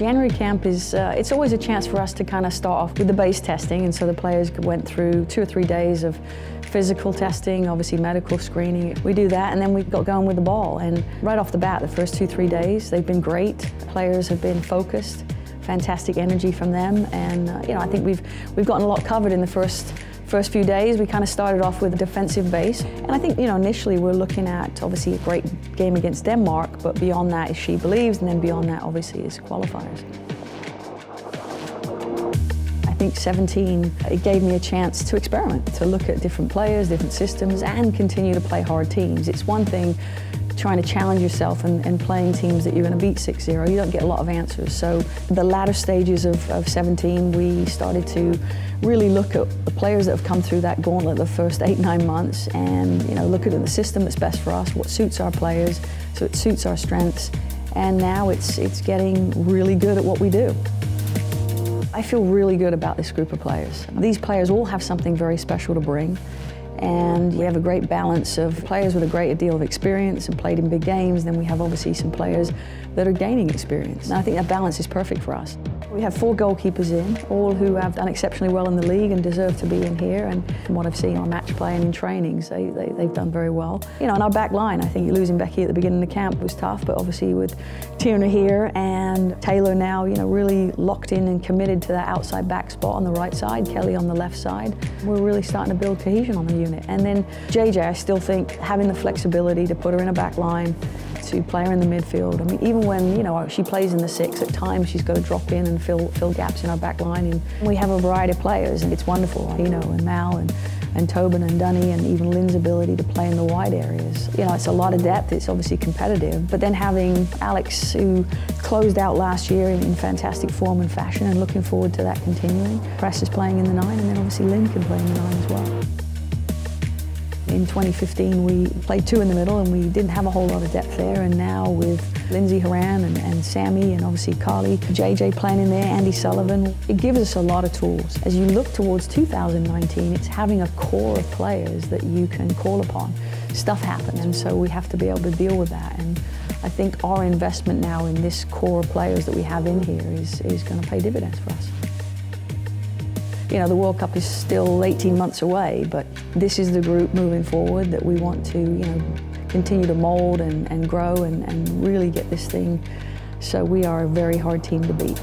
January camp is, uh, it's always a chance for us to kind of start off with the base testing, and so the players went through two or three days of physical testing, obviously medical screening. We do that, and then we got going with the ball. And right off the bat, the first two, three days, they've been great. Players have been focused, fantastic energy from them, and uh, you know, I think we've we've gotten a lot covered in the first First few days, we kind of started off with a defensive base. And I think, you know, initially we're looking at obviously a great game against Denmark, but beyond that is SheBelieves, and then beyond that obviously is qualifiers. I think 17, it gave me a chance to experiment, to look at different players, different systems, and continue to play hard teams. It's one thing trying to challenge yourself and, and playing teams that you're going to beat 6-0, you don't get a lot of answers. So the latter stages of, of 17, we started to really look at the players that have come through that gauntlet the first eight, nine months and you know look at the system that's best for us, what suits our players, so it suits our strengths. And now it's, it's getting really good at what we do. I feel really good about this group of players. These players all have something very special to bring and we have a great balance of players with a great deal of experience and played in big games. Then we have obviously some players that are gaining experience. And I think that balance is perfect for us. We have four goalkeepers in, all who have done exceptionally well in the league and deserve to be in here. And from what I've seen on match play and in trainings, they, they, have done very well. You know, on our back line, I think losing Becky at the beginning of the camp was tough, but obviously with Tierna here and Taylor now, you know, really locked in and committed to that outside back spot on the right side, Kelley on the left side, we're really starting to build cohesion on the unit. And then JJ, I still think having the flexibility to put her in a back line, to play her in the midfield. I mean, even when you know she plays in the six, at times she's got to drop in and fill fill gaps in our back line. And we have a variety of players, and it's wonderful. You know, and Mal and and Tobin and Dunny and even Lynn's ability to play in the wide areas. You know, it's a lot of depth. It's obviously competitive, but then having Alex, who closed out last year in, in fantastic form and fashion, and looking forward to that continuing. Press is playing in the nine, and then obviously Lynn can play in the nine as well. In 2015, we played two in the middle and we didn't have a whole lot of depth there. And now with Lindsey Horan and, and Sammy and obviously Carli, JJ playing in there, Andi Sullivan, it gives us a lot of tools. As you look towards 2019, it's having a core of players that you can call upon. Stuff happens, and so we have to be able to deal with that. And I think our investment now in this core of players that we have in here is, is going to pay dividends for us. You know, the World Cup is still 18 months away, but this is the group moving forward that we want to, you know, continue to mold and, and grow and, and really get this thing. So we are a very hard team to beat.